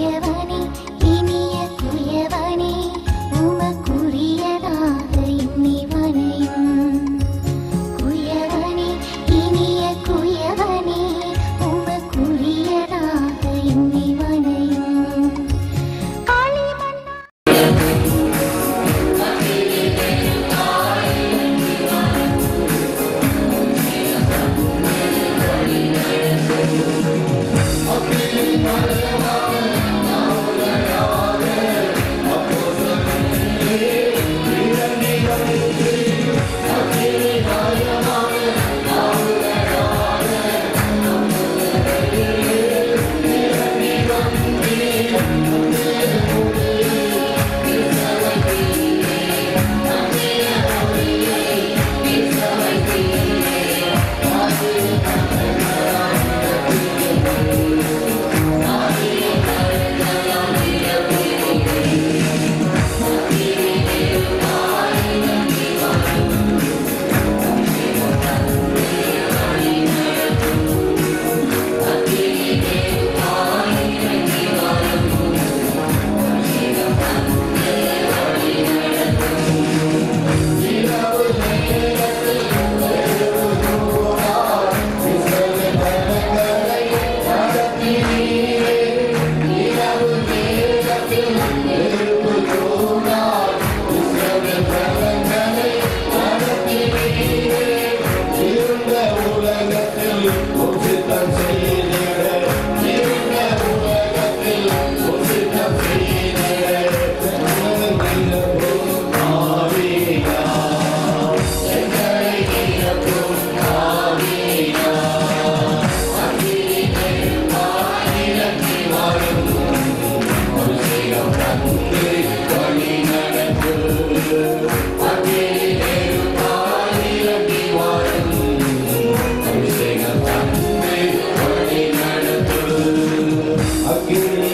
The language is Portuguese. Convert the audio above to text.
lleva Senhor.